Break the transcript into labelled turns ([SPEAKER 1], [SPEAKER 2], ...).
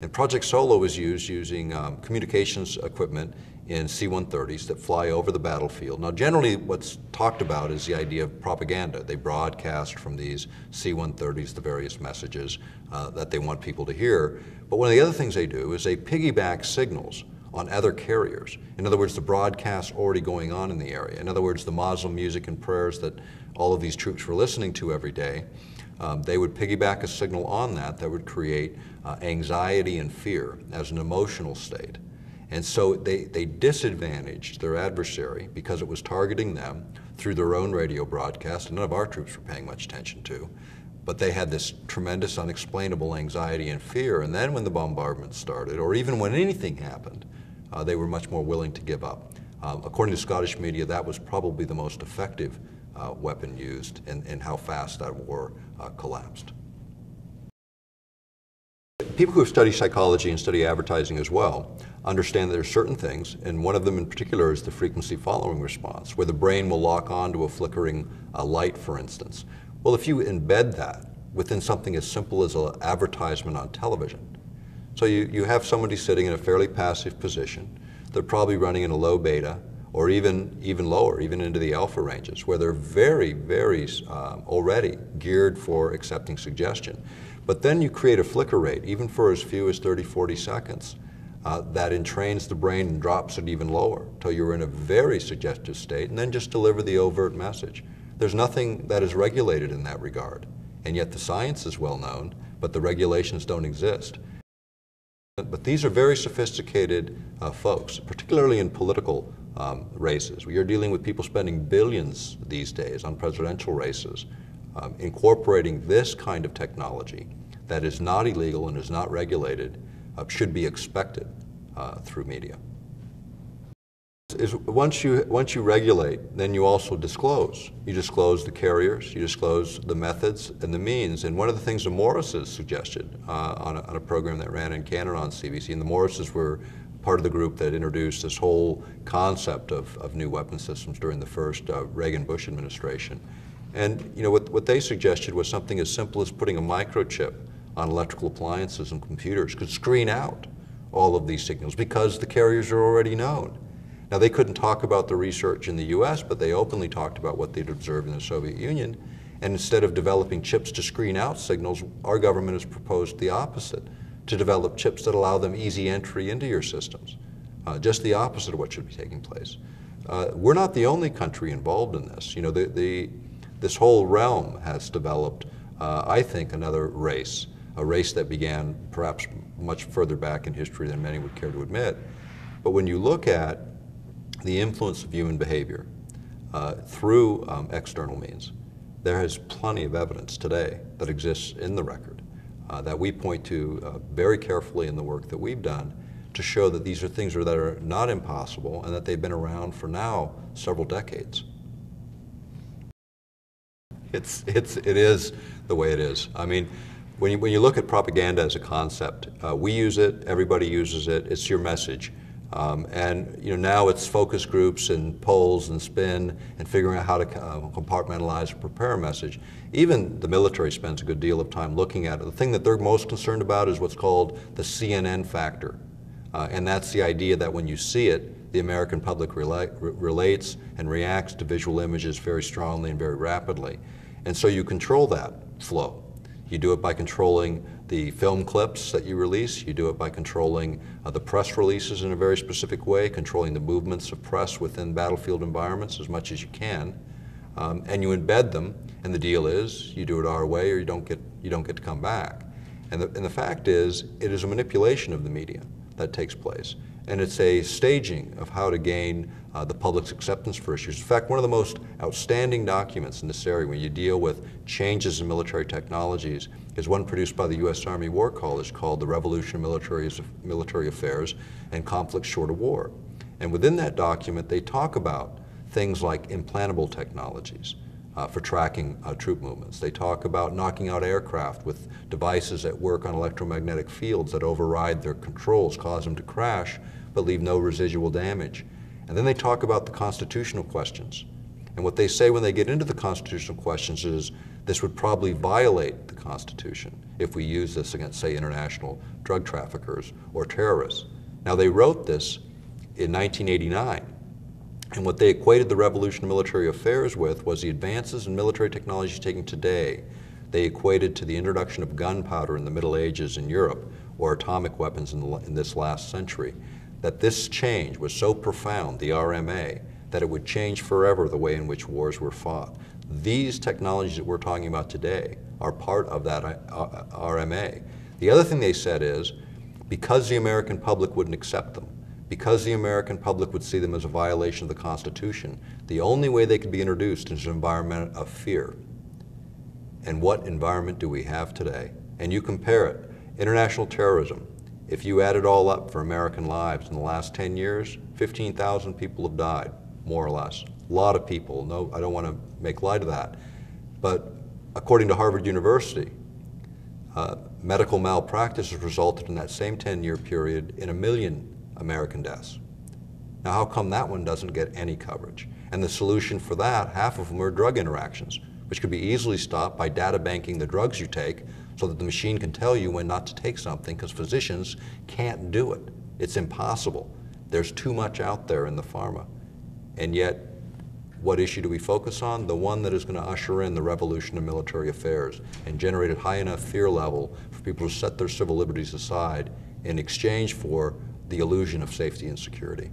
[SPEAKER 1] And Project Solo is used using um, communications equipment in C-130s that fly over the battlefield. Now generally what's talked about is the idea of propaganda. They broadcast from these C-130s the various messages uh, that they want people to hear. But one of the other things they do is they piggyback signals on other carriers. In other words, the broadcast already going on in the area. In other words, the Muslim music and prayers that all of these troops were listening to every day, um, they would piggyback a signal on that that would create uh, anxiety and fear as an emotional state. And so they, they disadvantaged their adversary because it was targeting them through their own radio broadcast, and none of our troops were paying much attention to. But they had this tremendous unexplainable anxiety and fear, and then when the bombardment started, or even when anything happened, uh, they were much more willing to give up. Um, according to Scottish media, that was probably the most effective uh, weapon used and, in, how fast that war uh, collapsed. People who study psychology and study advertising as well understand that there are certain things, and one of them in particular is the frequency following response, where the brain will lock on to a flickering uh, light, for instance. Well, if you embed that within something as simple as an advertisement on television, so you, you have somebody sitting in a fairly passive position, they're probably running in a low beta, or even, even lower, even into the alpha ranges, where they're very, very um, already geared for accepting suggestion. But then you create a flicker rate, even for as few as 30, 40 seconds, uh, that entrains the brain and drops it even lower until you're in a very suggestive state, and then just deliver the overt message. There's nothing that is regulated in that regard. And yet the science is well known, but the regulations don't exist. But these are very sophisticated uh, folks, particularly in political um, races. We are dealing with people spending billions these days on presidential races, um, incorporating this kind of technology that is not illegal and is not regulated uh, should be expected uh, through media. Is once you once you regulate, then you also disclose. You disclose the carriers, you disclose the methods and the means. And one of the things the Morrises suggested uh, on, a, on, a, program that ran in Canada on CBC, and the Morrises were part of the group that introduced this whole concept of, of new weapon systems during the first uh, Reagan-Bush administration. And you know what, what they suggested was something as simple as putting a microchip on electrical appliances and computers could screen out all of these signals because the carriers are already known. Now they couldn't talk about the research in the US, but they openly talked about what they'd observed in the Soviet Union. And instead of developing chips to screen out signals, our government has proposed the opposite to develop chips that allow them easy entry into your systems. Uh, just the opposite of what should be taking place. Uh, we're not the only country involved in this. You know, the, the, this whole realm has developed, uh, I think, another race, a race that began perhaps much further back in history than many would care to admit. But when you look at the influence of human behavior uh, through um, external means, there is plenty of evidence today that exists in the record uh, that we point to uh, very carefully in the work that we've done to show that these are things that are not impossible and that they've been around for now several decades. It's, it's, it is the way it is. I mean, when you, when you look at propaganda as a concept, uh, we use it, everybody uses it, it's your message. Um, and you know, now it's focus groups and polls and spin and figuring out how to uh, compartmentalize and prepare a message. Even the military spends a good deal of time looking at it. The thing that they're most concerned about is what's called the CNN factor. Uh, and that's the idea that when you see it, the American public rela relates and reacts to visual images very strongly and very rapidly. And so you control that flow. You do it by controlling the film clips that you release. You do it by controlling uh, the press releases in a very specific way, controlling the movements of press within battlefield environments as much as you can. Um, and you embed them, and the deal is you do it our way or you don't get, you don't get to come back. And the, and the fact is, it is a manipulation of the media that takes place. And it's a staging of how to gain uh, the public's acceptance for issues. In fact, one of the most outstanding documents in this area when you deal with changes in military technologies is one produced by the U.S. Army War College called The Revolution of Military, Military Affairs and Conflicts Short of War. And within that document, they talk about things like implantable technologies uh, for tracking uh, troop movements. They talk about knocking out aircraft with devices that work on electromagnetic fields that override their controls, cause them to crash, but leave no residual damage. And then they talk about the constitutional questions. And what they say when they get into the constitutional questions is This would probably violate the Constitution if we use this against, say, international drug traffickers or terrorists. Now, they wrote this in 1989, and what they equated the revolution of military affairs with was the advances in military technology taken today. They equated to the introduction of gunpowder in the Middle Ages in Europe or atomic weapons in, the, in this last century. That this change was so profound, the RMA, that it would change forever the way in which wars were fought. These technologies that we're talking about today are part of that uh, RMA. The other thing they said is because the American public wouldn't accept them, because the American public would see them as a violation of the Constitution, the only way they could be introduced is an environment of fear. And what environment do we have today? And you compare it, international terrorism, if you add it all up for American lives in the last 10 years, 15,000 people have died, more or less. A lot of people, no, I don't want to make light of that. But according to Harvard University, uh, medical malpractice has resulted in that same 10-year period in a million American deaths. Now, how come that one doesn't get any coverage? And the solution for that, half of them are drug interactions, which could be easily stopped by data banking the drugs you take so that the machine can tell you when not to take something because physicians can't do it. It's impossible. There's too much out there in the pharma. And yet, what issue do we focus on? The one that is going to usher in the revolution of military affairs and generate a high enough fear level for people to set their civil liberties aside in exchange for the illusion of safety and security.